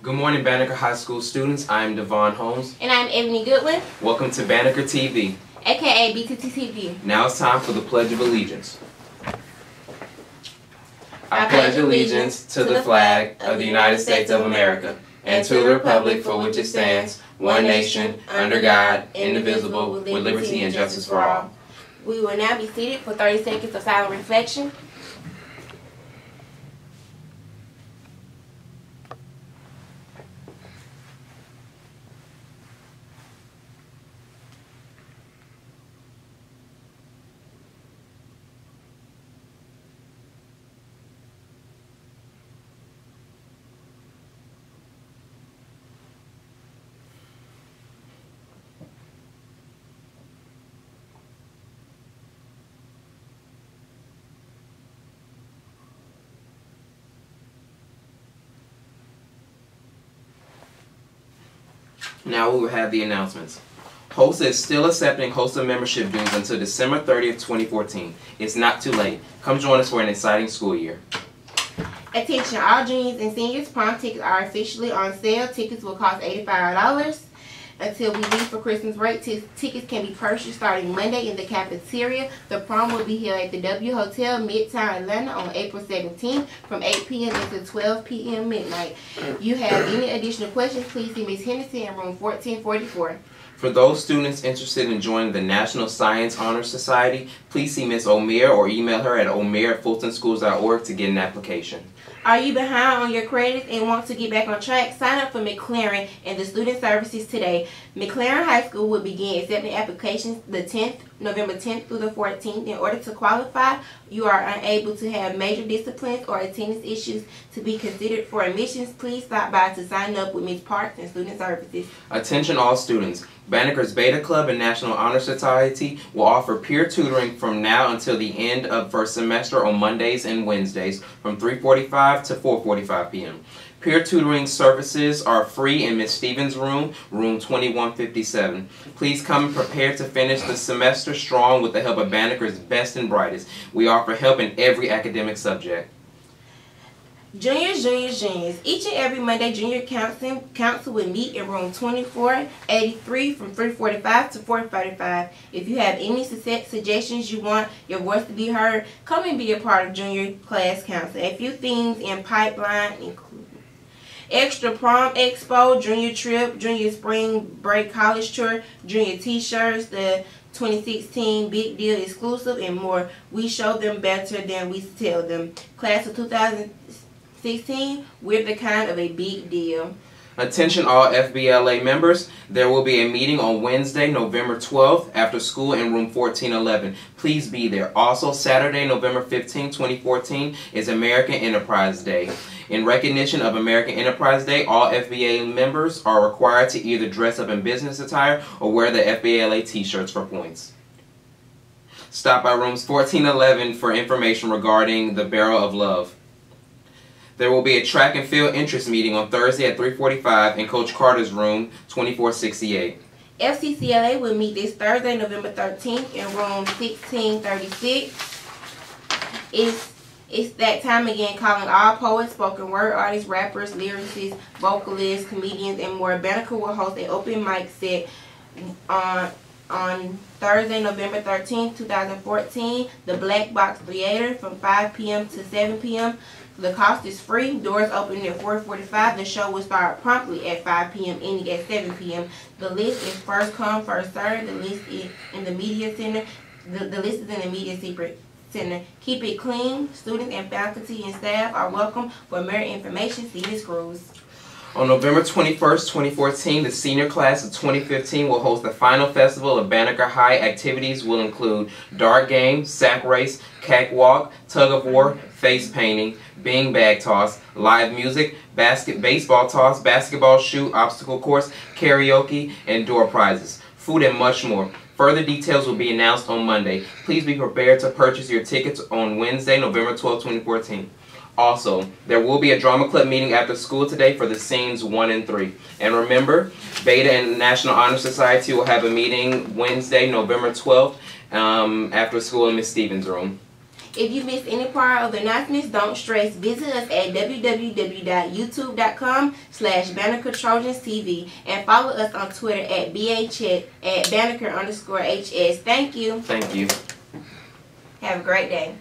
Good morning, Banneker High School students. I am Devon Holmes. And I'm Ebony Goodwin. Welcome to Banneker TV, aka BTT TV. Now it's time for the Pledge of Allegiance. I pledge allegiance to the flag of the United States of America and to the republic for which it stands, one nation, under God, indivisible, with liberty and justice for all. We will now be seated for 30 seconds of silent reflection. Now we will have the announcements. HOSA is still accepting HOSA membership dues until December 30th, 2014. It's not too late. Come join us for an exciting school year. Attention, all juniors and seniors, prom tickets are officially on sale. Tickets will cost $85 until we leave for Christmas break. tickets can be purchased starting Monday in the cafeteria. The prom will be held at the W Hotel Midtown Atlanta on April 17th from 8 p.m. until 12 p.m. midnight. If you have any additional questions, please see Ms. Hennessy in room 1444. For those students interested in joining the National Science Honor Society, please see Ms. O'Meara or email her at omear at fultonschools.org to get an application. Are you behind on your credits and want to get back on track? Sign up for McClarin and the student services today. McClarin High School will begin accepting applications the 10th November 10th through the 14th. In order to qualify, you are unable to have major disciplines or attendance issues to be considered for admissions. Please stop by to sign up with Ms. Parks and Student Services. Attention all students. Banneker's Beta Club and National Honor Society will offer peer tutoring from now until the end of first semester on Mondays and Wednesdays from 3.45 to 4.45 p.m. Peer tutoring services are free in Ms. Stevens' room, room 2157. Please come prepared to finish the semester strong with the help of Banneker's best and brightest. We offer help in every academic subject. Juniors, juniors, juniors. Each and every Monday, Junior Council, Council will meet in room 2483 from 345 to 445. If you have any suggestions you want your voice to be heard, come and be a part of Junior Class Council. A few things in pipeline include Extra Prom Expo, Junior Trip, Junior Spring Break College Tour, Junior T-shirts, the 2016 Big Deal Exclusive, and more. We show them better than we tell them. Class of 2016, we're the kind of a big deal. Attention all FBLA members, there will be a meeting on Wednesday, November 12th after school in room 1411. Please be there. Also, Saturday, November 15, 2014 is American Enterprise Day. In recognition of American Enterprise Day, all FBA members are required to either dress up in business attire or wear the FBLA t-shirts for points. Stop by rooms 1411 for information regarding the Barrel of Love. There will be a track and field interest meeting on Thursday at 345 in Coach Carter's room, 2468. FCCLA will meet this Thursday, November 13th in room 1636. It's, it's that time again calling all poets, spoken word artists, rappers, lyricists, vocalists, comedians, and more. Banneker will host an open mic set on on Thursday, November 13th, 2014, the Black Box Theater from 5 p.m. to 7 p.m. The cost is free. Doors open at 4.45. The show will start promptly at 5 p.m. ending at 7 p.m. The list is first come, first served. The list is in the media center. The, the list is in the media secret center. Keep it clean. Students and faculty and staff are welcome. For more information, see this cruise. On November 21st, 2014, the senior class of 2015 will host the final festival of Banneker High. Activities will include dart game, sack race, catwalk, tug of war, face painting, bean bag toss, live music, basket baseball toss, basketball shoot, obstacle course, karaoke, and door prizes, food and much more. Further details will be announced on Monday. Please be prepared to purchase your tickets on Wednesday, November 12, 2014. Also, there will be a drama club meeting after school today for the scenes one and three. And remember, Beta and National Honor Society will have a meeting Wednesday, November 12th, um, after school in Miss Stevens' room. If you missed any part of the announcements, don't stress. Visit us at www.youtube.com slash TV and follow us on Twitter at BHS at Banneker underscore HS. Thank you. Thank you. Have a great day.